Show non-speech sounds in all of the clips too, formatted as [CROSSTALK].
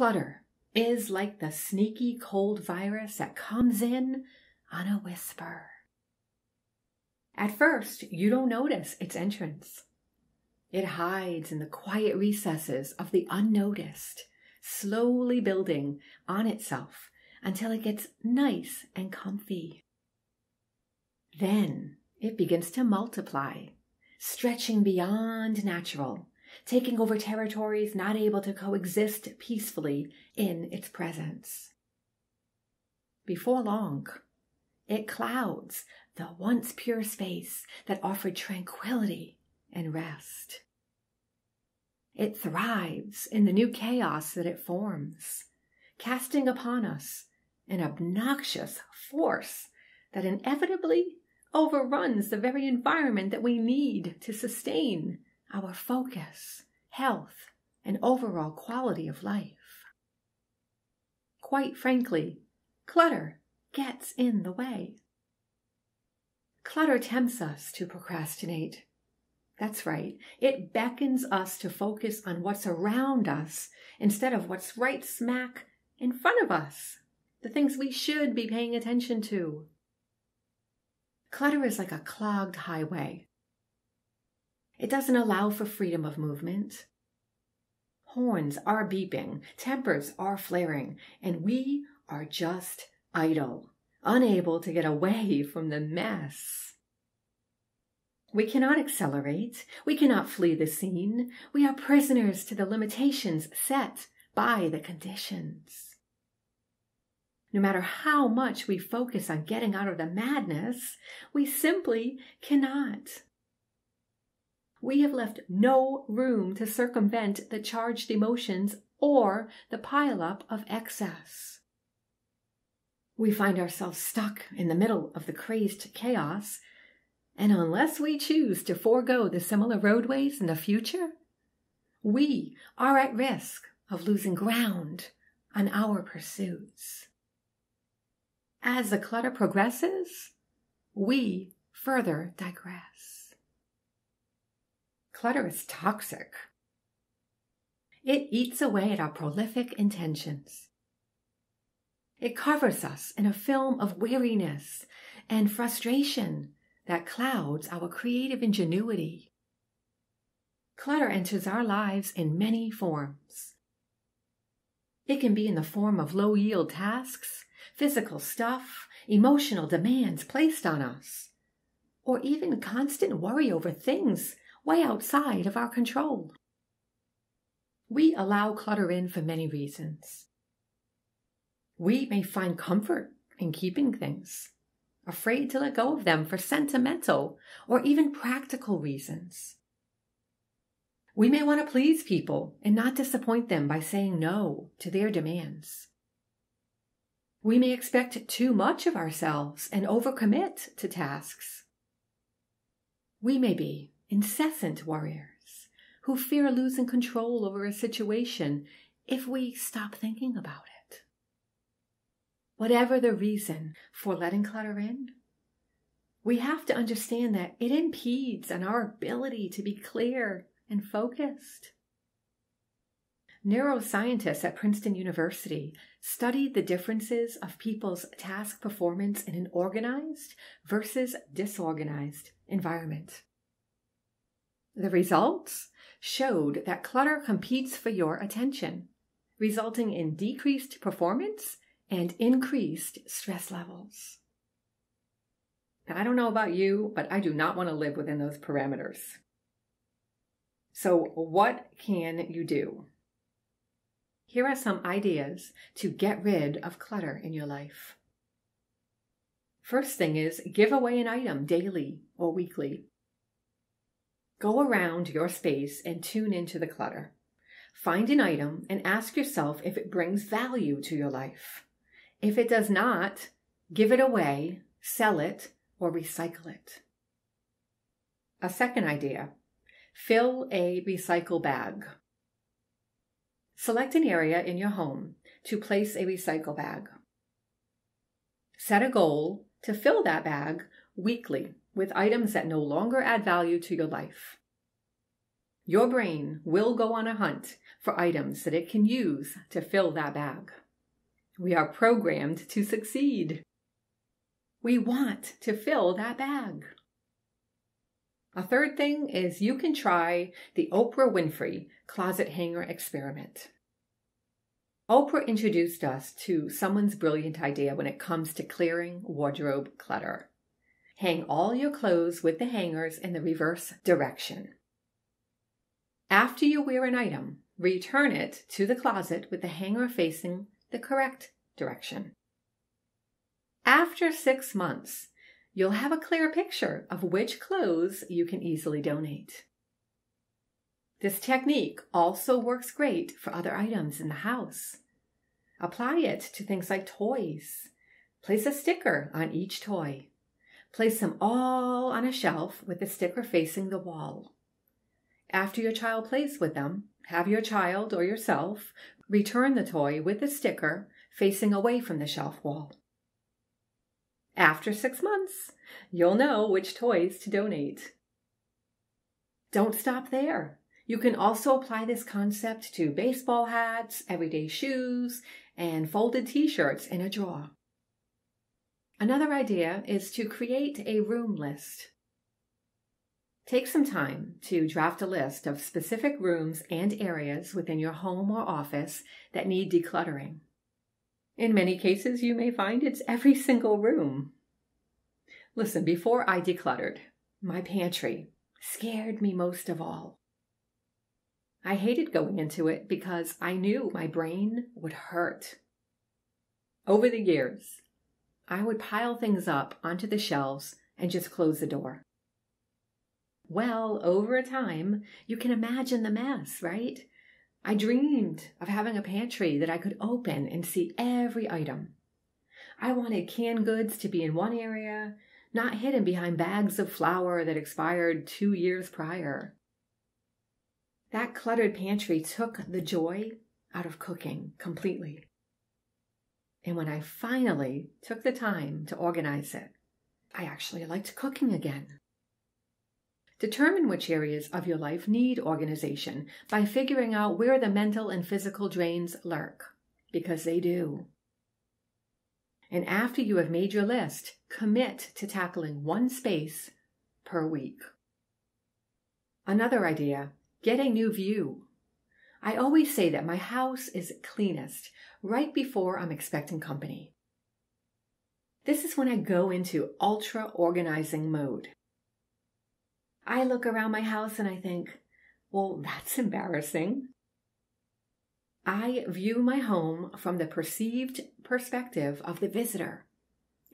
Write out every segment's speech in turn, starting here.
Clutter is like the sneaky cold virus that comes in on a whisper. At first, you don't notice its entrance. It hides in the quiet recesses of the unnoticed, slowly building on itself until it gets nice and comfy. Then it begins to multiply, stretching beyond natural, taking over territories not able to coexist peacefully in its presence. Before long, it clouds the once pure space that offered tranquility and rest. It thrives in the new chaos that it forms, casting upon us an obnoxious force that inevitably overruns the very environment that we need to sustain our focus, health, and overall quality of life. Quite frankly, clutter gets in the way. Clutter tempts us to procrastinate. That's right. It beckons us to focus on what's around us instead of what's right smack in front of us, the things we should be paying attention to. Clutter is like a clogged highway. It doesn't allow for freedom of movement. Horns are beeping, tempers are flaring, and we are just idle, unable to get away [LAUGHS] from the mess. We cannot accelerate. We cannot flee the scene. We are prisoners to the limitations set by the conditions. No matter how much we focus on getting out of the madness, we simply cannot. We have left no room to circumvent the charged emotions or the pileup of excess. We find ourselves stuck in the middle of the crazed chaos, and unless we choose to forego the similar roadways in the future, we are at risk of losing ground on our pursuits. As the clutter progresses, we further digress. Clutter is toxic. It eats away at our prolific intentions. It covers us in a film of weariness and frustration that clouds our creative ingenuity. Clutter enters our lives in many forms. It can be in the form of low yield tasks physical stuff, emotional demands placed on us, or even constant worry over things way outside of our control. We allow clutter in for many reasons. We may find comfort in keeping things, afraid to let go of them for sentimental or even practical reasons. We may want to please people and not disappoint them by saying no to their demands. We may expect too much of ourselves and overcommit to tasks. We may be incessant worriers who fear losing control over a situation if we stop thinking about it. Whatever the reason for letting clutter in, we have to understand that it impedes on our ability to be clear and focused. Neuroscientists at Princeton University studied the differences of people's task performance in an organized versus disorganized environment. The results showed that clutter competes for your attention, resulting in decreased performance and increased stress levels. Now, I don't know about you, but I do not want to live within those parameters. So, what can you do? Here are some ideas to get rid of clutter in your life. First thing is give away an item daily or weekly. Go around your space and tune into the clutter. Find an item and ask yourself if it brings value to your life. If it does not, give it away, sell it, or recycle it. A second idea fill a recycle bag. Select an area in your home to place a recycle bag. Set a goal to fill that bag weekly with items that no longer add value to your life. your brain will go on a hunt for items that it can use to fill that bag. We are programmed to succeed. We want to fill that bag. A third thing is you can try the Oprah Winfrey closet hanger experiment. Oprah introduced us to someone's brilliant idea when it comes to clearing wardrobe clutter. Hang all your clothes with the hangers in the reverse direction. After you wear an item, return it to the closet with the hanger facing the correct direction. After six months, you'll have a clear picture of which clothes you can easily donate. This technique also works great for other items in the house. Apply it to things like toys. Place a sticker on each toy. Place them all on a shelf with the sticker facing the wall. After your child plays with them, have your child or yourself return the toy with the sticker facing away from the shelf wall. After six months, you'll know which toys to donate. Don't stop there. You can also apply this concept to baseball hats, everyday shoes, and folded t shirts in a drawer. Another idea is to create a room list. Take some time to draft a list of specific rooms and areas within your home or office that need decluttering. In many cases, you may find it's every single room. Listen, before I decluttered, my pantry scared me most of all. I hated going into it because I knew my brain would hurt. Over the years, I would pile things up onto the shelves and just close the door. Well, over time, you can imagine the mess, right? I dreamed of having a pantry that I could open and see every item. I wanted canned goods to be in one area, not hidden behind bags of flour that expired two years prior. That cluttered pantry took the joy out of cooking completely. And when I finally took the time to organize it, I actually liked cooking again. Determine which areas of your life need organization by figuring out where the mental and physical drains lurk, because they do. And after you have made your list, commit to tackling one space per week. Another idea get a new view. I always say that my house is cleanest right before I'm expecting company. This is when I go into ultra organizing mode. I look around my house and I think, well, that's embarrassing. I view my home from the perceived perspective of the visitor,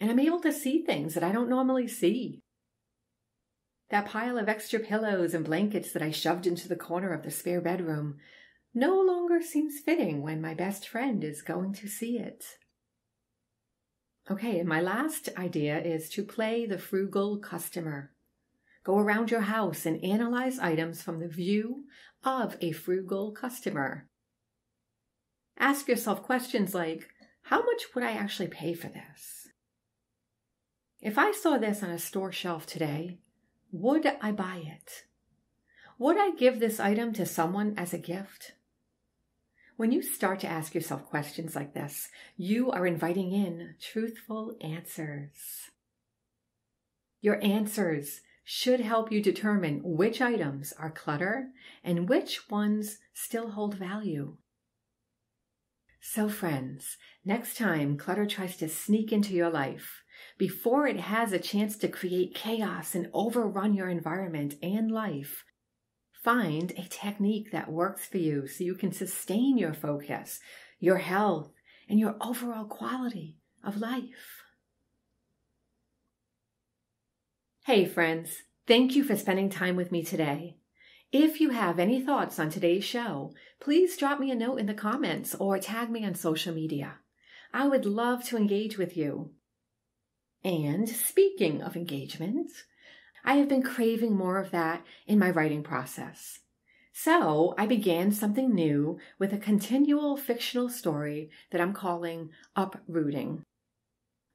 and I'm able to see things that I don't normally see. That pile of extra pillows and blankets that I shoved into the corner of the spare bedroom no longer seems fitting when my best friend is going to see it. Okay, and my last idea is to play the frugal customer. Go around your house and analyze items from the view of a frugal customer. Ask yourself questions like How much would I actually pay for this? If I saw this on a store shelf today, would I buy it? Would I give this item to someone as a gift? When you start to ask yourself questions like this, you are inviting in truthful answers. Your answers should help you determine which items are clutter and which ones still hold value. So, friends, next time clutter tries to sneak into your life, before it has a chance to create chaos and overrun your environment and life, find a technique that works for you so you can sustain your focus, your health, and your overall quality of life. Hey, friends, thank you for spending time with me today. If you have any thoughts on today's show, please drop me a note in the comments or tag me on social media. I would love to engage with you. And speaking of engagement, I have been craving more of that in my writing process. So I began something new with a continual fictional story that I'm calling Uprooting.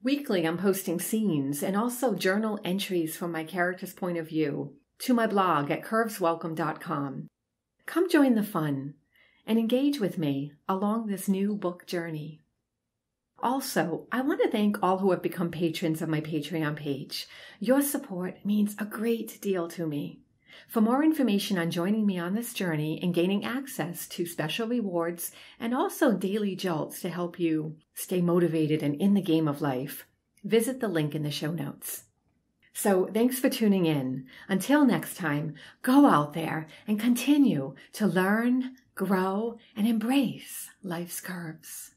Weekly, I'm posting scenes and also journal entries from my character's point of view to my blog at curveswelcome.com. come join the fun and engage with me along this new book journey. Also, I want to thank all who have become patrons of my Patreon page. Your support means a great deal to me. For more information on joining me on this journey and gaining access to special rewards and also daily jolts to help you stay motivated and in the game of life, visit the link in the show notes. So thanks for tuning in. Until next time, go out there and continue to learn, grow, and embrace life's curves.